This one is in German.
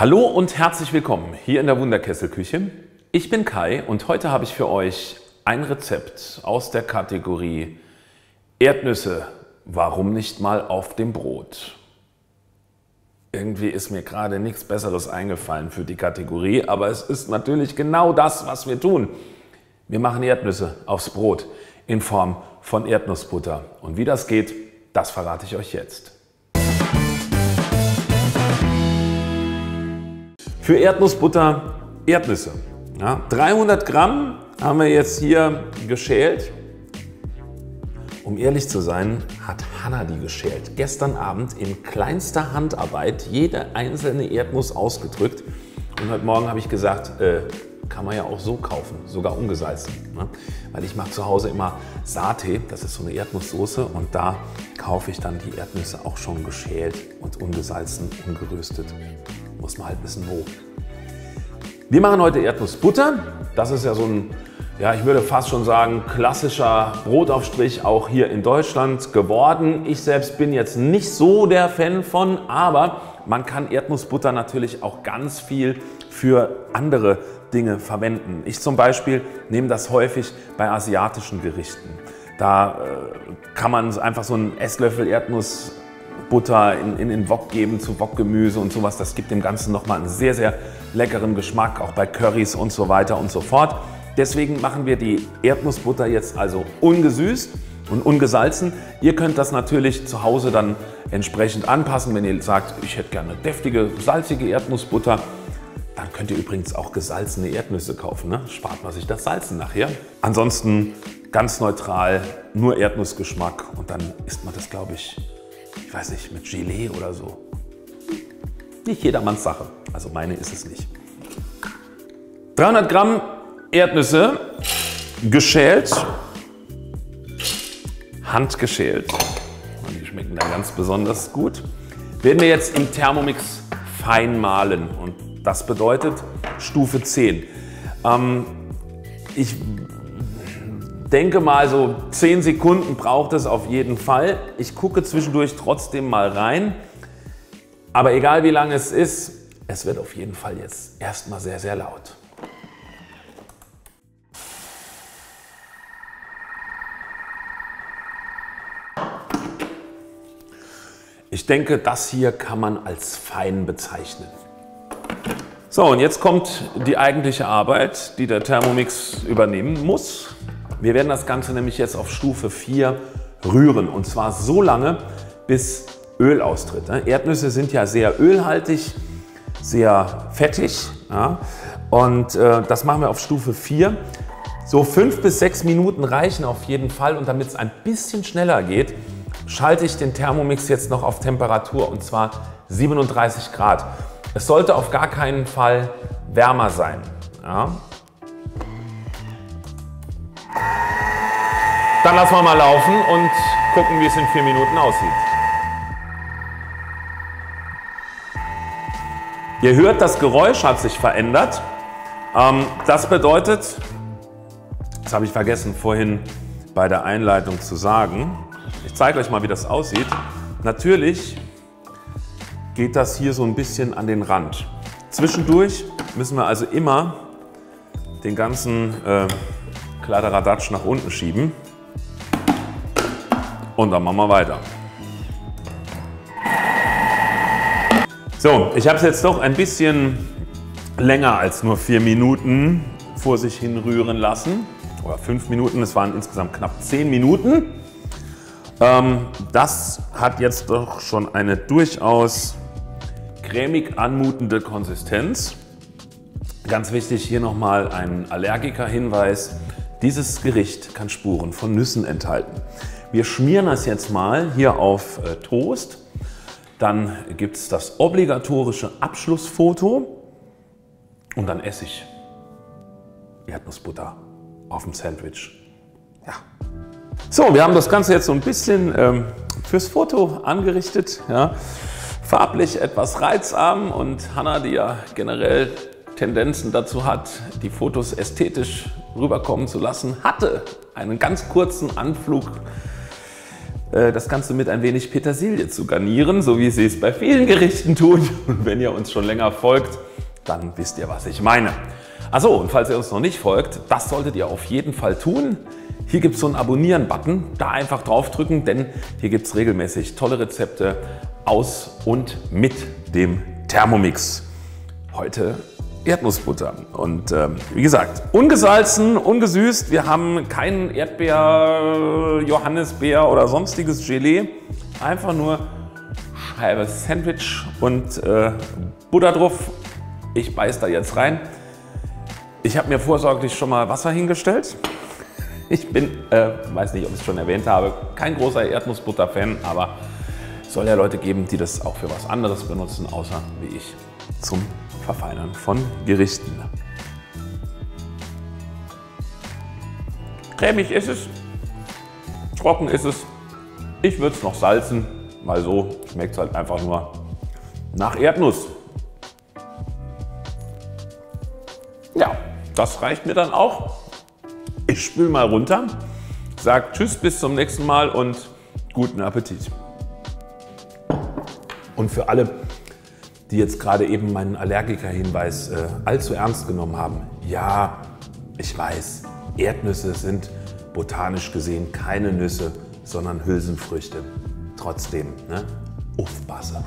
Hallo und herzlich willkommen hier in der Wunderkesselküche. Ich bin Kai und heute habe ich für euch ein Rezept aus der Kategorie Erdnüsse, warum nicht mal auf dem Brot? Irgendwie ist mir gerade nichts Besseres eingefallen für die Kategorie, aber es ist natürlich genau das, was wir tun. Wir machen Erdnüsse aufs Brot in Form von Erdnussbutter. Und wie das geht, das verrate ich euch jetzt. Für Erdnussbutter Erdnüsse. Ja, 300 Gramm haben wir jetzt hier geschält. Um ehrlich zu sein, hat Hanna die geschält. Gestern Abend in kleinster Handarbeit jede einzelne Erdnuss ausgedrückt. Und heute Morgen habe ich gesagt, äh, kann man ja auch so kaufen, sogar ungesalzen. Ne? Weil ich mache zu Hause immer Satee, das ist so eine Erdnusssoße und da kaufe ich dann die Erdnüsse auch schon geschält und ungesalzen, ungeröstet muss man halt wissen, wo. Wir machen heute Erdnussbutter. Das ist ja so ein, ja, ich würde fast schon sagen, klassischer Brotaufstrich auch hier in Deutschland geworden. Ich selbst bin jetzt nicht so der Fan von, aber man kann Erdnussbutter natürlich auch ganz viel für andere Dinge verwenden. Ich zum Beispiel nehme das häufig bei asiatischen Gerichten. Da äh, kann man einfach so einen Esslöffel Erdnuss Butter in, in den Wok geben zu Wokgemüse und sowas. Das gibt dem Ganzen nochmal einen sehr, sehr leckeren Geschmack, auch bei Currys und so weiter und so fort. Deswegen machen wir die Erdnussbutter jetzt also ungesüßt und ungesalzen. Ihr könnt das natürlich zu Hause dann entsprechend anpassen. Wenn ihr sagt, ich hätte gerne deftige, salzige Erdnussbutter, dann könnt ihr übrigens auch gesalzene Erdnüsse kaufen. Ne? Spart man sich das Salzen nachher. Ansonsten ganz neutral, nur Erdnussgeschmack und dann isst man das, glaube ich, ich weiß nicht, mit Gelee oder so. Nicht jedermanns Sache. Also meine ist es nicht. 300 Gramm Erdnüsse, geschält, handgeschält. Und die schmecken dann ganz besonders gut. Werden wir jetzt im Thermomix fein mahlen. Und das bedeutet Stufe 10. Ähm, ich denke mal, so 10 Sekunden braucht es auf jeden Fall. Ich gucke zwischendurch trotzdem mal rein. Aber egal wie lange es ist, es wird auf jeden Fall jetzt erstmal sehr, sehr laut. Ich denke, das hier kann man als fein bezeichnen. So, und jetzt kommt die eigentliche Arbeit, die der Thermomix übernehmen muss. Wir werden das Ganze nämlich jetzt auf Stufe 4 rühren und zwar so lange, bis Öl austritt. Ne? Erdnüsse sind ja sehr ölhaltig, sehr fettig ja? und äh, das machen wir auf Stufe 4. So fünf bis sechs Minuten reichen auf jeden Fall und damit es ein bisschen schneller geht, schalte ich den Thermomix jetzt noch auf Temperatur und zwar 37 Grad. Es sollte auf gar keinen Fall wärmer sein. Ja? Dann lassen wir mal laufen und gucken, wie es in vier Minuten aussieht. Ihr hört, das Geräusch hat sich verändert. Ähm, das bedeutet, das habe ich vergessen vorhin bei der Einleitung zu sagen, ich zeige euch mal, wie das aussieht. Natürlich geht das hier so ein bisschen an den Rand. Zwischendurch müssen wir also immer den ganzen äh, Kladderadatsch nach unten schieben. Und dann machen wir weiter. So, ich habe es jetzt doch ein bisschen länger als nur vier Minuten vor sich hin rühren lassen. Oder fünf Minuten, es waren insgesamt knapp zehn Minuten. Ähm, das hat jetzt doch schon eine durchaus cremig anmutende Konsistenz. Ganz wichtig hier nochmal ein Allergiker-Hinweis. Dieses Gericht kann Spuren von Nüssen enthalten. Wir schmieren das jetzt mal hier auf äh, Toast. Dann gibt es das obligatorische Abschlussfoto und dann esse ich Erdnussbutter auf dem Sandwich. Ja. So, wir haben das Ganze jetzt so ein bisschen ähm, fürs Foto angerichtet. Ja. Farblich etwas reizarm und Hanna, die ja generell Tendenzen dazu hat, die Fotos ästhetisch rüberkommen zu lassen, hatte einen ganz kurzen Anflug das Ganze mit ein wenig Petersilie zu garnieren, so wie sie es bei vielen Gerichten tun. Und wenn ihr uns schon länger folgt, dann wisst ihr, was ich meine. Achso, und falls ihr uns noch nicht folgt, das solltet ihr auf jeden Fall tun. Hier gibt es so einen Abonnieren-Button, da einfach draufdrücken, denn hier gibt es regelmäßig tolle Rezepte aus und mit dem Thermomix. Heute Erdnussbutter. Und äh, wie gesagt, ungesalzen, ungesüßt. Wir haben keinen Erdbeer, Johannisbeer oder sonstiges Gelee. Einfach nur Scheibe Sandwich und äh, Butter drauf. Ich beiß da jetzt rein. Ich habe mir vorsorglich schon mal Wasser hingestellt. Ich bin, äh, weiß nicht, ob ich es schon erwähnt habe, kein großer Erdnussbutter-Fan, aber es soll ja Leute geben, die das auch für was anderes benutzen, außer wie ich zum Verfeinern von Gerichten. Cremig ist es, trocken ist es. Ich würde es noch salzen, weil so schmeckt es halt einfach nur nach Erdnuss. Ja, das reicht mir dann auch. Ich spüle mal runter, sage Tschüss, bis zum nächsten Mal und guten Appetit. Und für alle, die jetzt gerade eben meinen Allergiker-Hinweis äh, allzu ernst genommen haben. Ja, ich weiß, Erdnüsse sind botanisch gesehen keine Nüsse, sondern Hülsenfrüchte. Trotzdem, ne? Aufpasse.